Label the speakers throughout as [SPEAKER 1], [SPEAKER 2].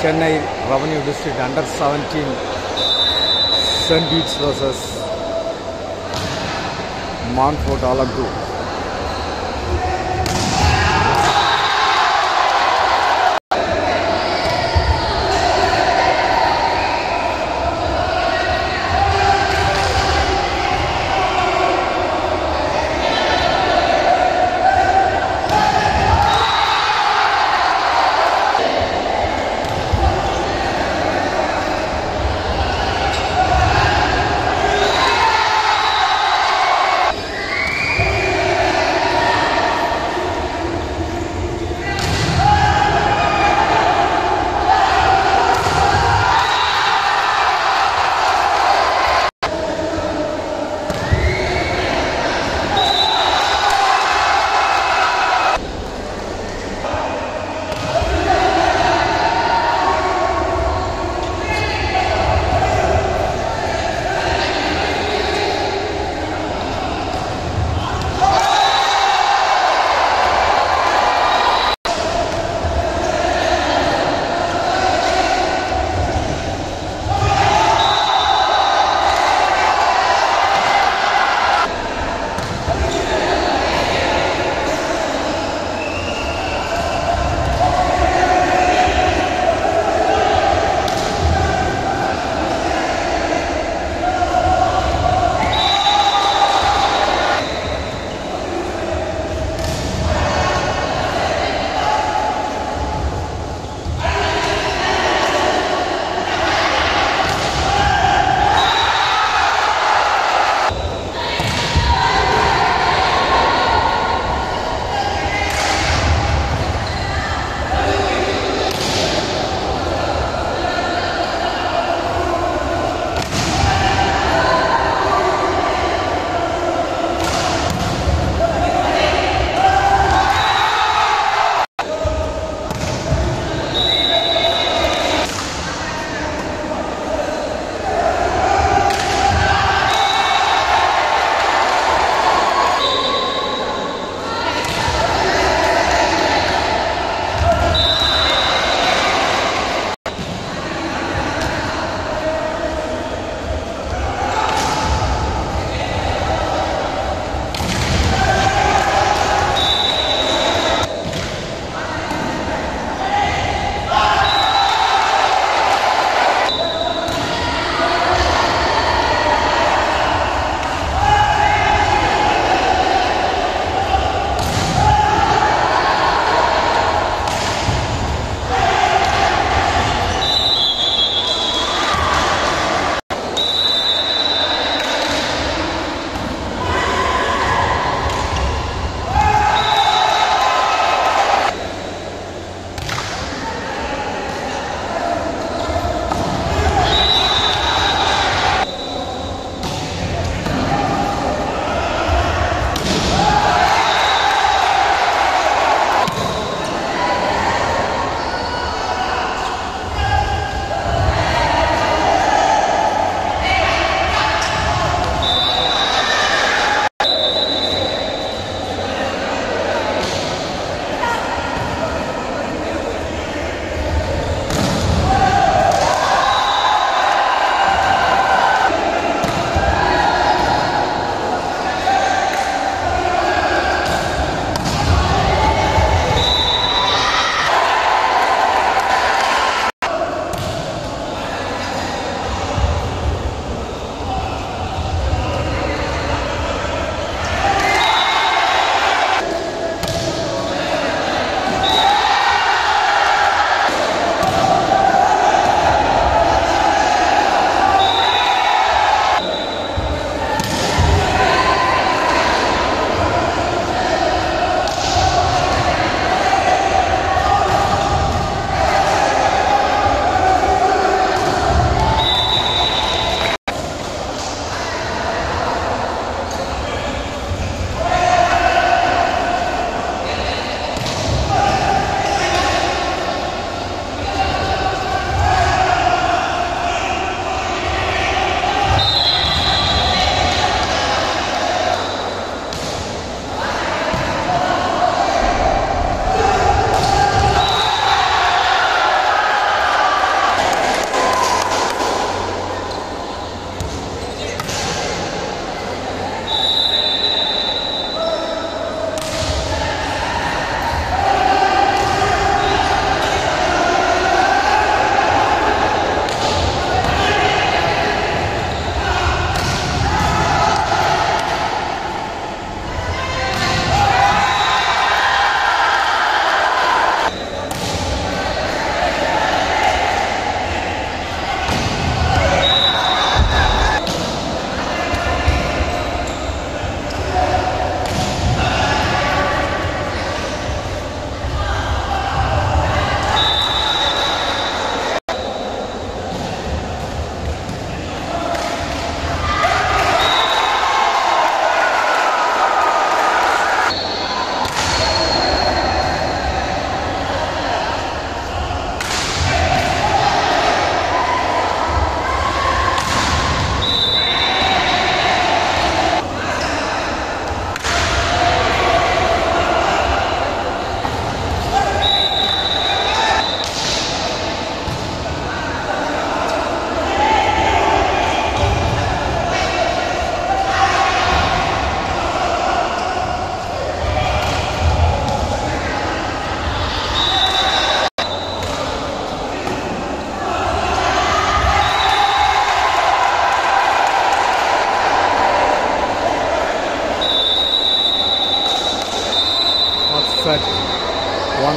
[SPEAKER 1] Chennai revenue district under seventeen saint beach versus Montfort all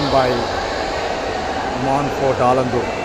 [SPEAKER 1] by Montfort Alandur.